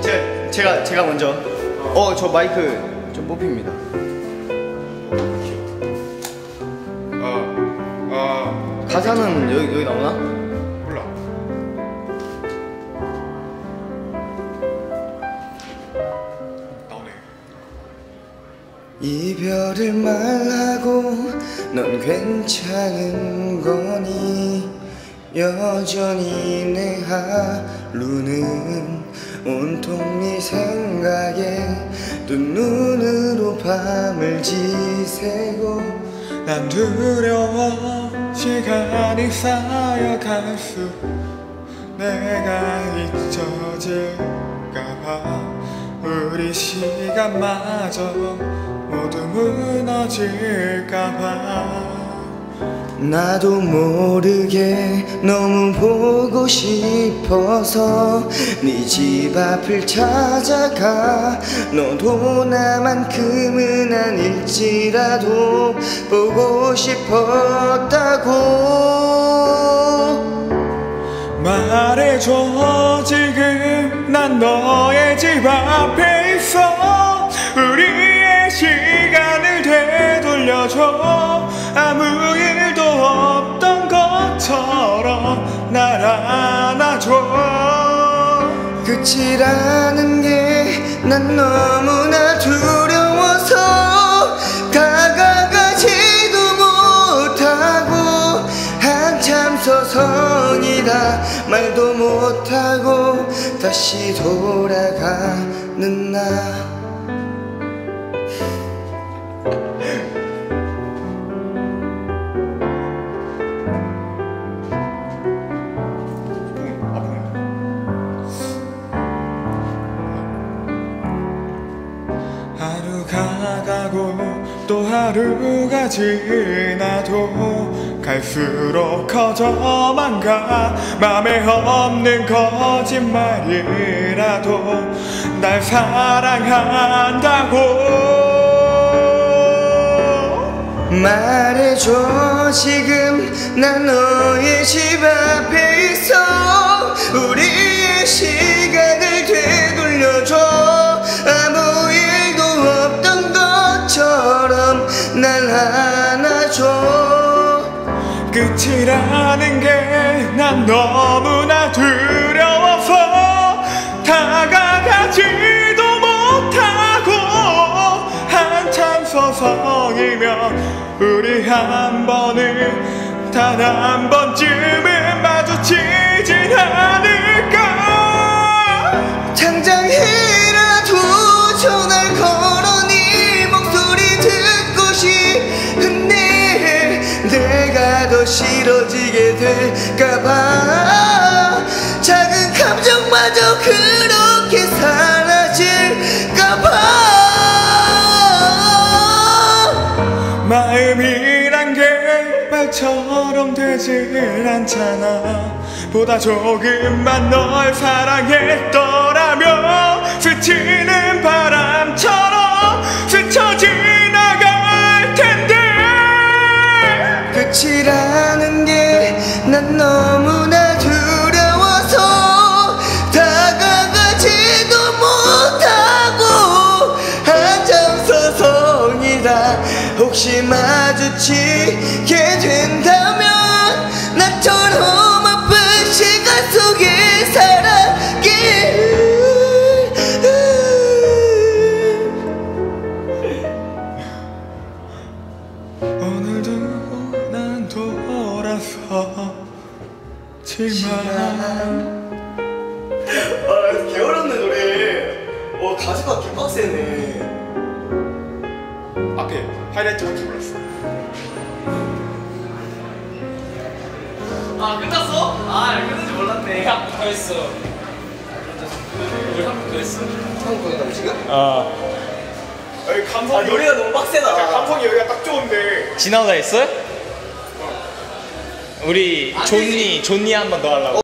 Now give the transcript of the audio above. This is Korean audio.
제가 제가 제가 먼저 어 저 마이크 좀 뽑힙니다. 어, 어, 가사는 여기 여기 나오나? 몰라. 나오네. 이별을 말하고 넌 괜찮은 거니 여전히 내 하루는 온통 네 생각에 두 눈으로 밤을 지새고 난 두려워 시간이 쌓여갈수 내가 잊혀질까봐 우리 시간마저 모두 무너질까봐 나도 모르게 너무 보고 싶어서 네 집 앞을 찾아가. 너도 나만큼은 아닐지라도 보고 싶었다고. 말해줘 지금 난 너의 집 앞에 끝이라는 게 난 너무나 두려워서 다가가지도 못하고 한참 서성이다 말도 못하고 다시 돌아가는 나 또 하루가 지나도 갈수록 커져만 가. 맘에 없는 거짓말이라도 날 사랑한다고 말해줘. 지금 난 너의 집 앞에 있어. 우리의 시 끝이라는 게 난 너무나 두려워서 다가가지도 못하고 한참 서성이며 우리 한 번은 단 한 번쯤은 마주치진 않을 싫어지게 될까봐. 작은 감정마저 그렇게 사라질까봐. 마음이란 게 말처럼 되질 않잖아. 보다 조금만 널 사랑했더라면 스치 난 너무나 두려워서 다가가지도 못하고 한참 서성이다. 혹시 마주치게 된다면 나처럼 아픈 시간 속에 살아게. 오늘도 난 돌아서 지만 아, 개어렵네 노래. 와 가사가 개빡세네. 앞에 하이라이트 할줄 몰랐어 아 끝났어? 아 끝난지 몰랐네 한번더 했어 우리 한번더 했어 한국에 지금? 아 여기 아 감성이 노래가 너무 자, 빡세다. 감성이 여기가 딱 좋은데 지나오다 했어? 우리 존니 존니 한번 더 하려고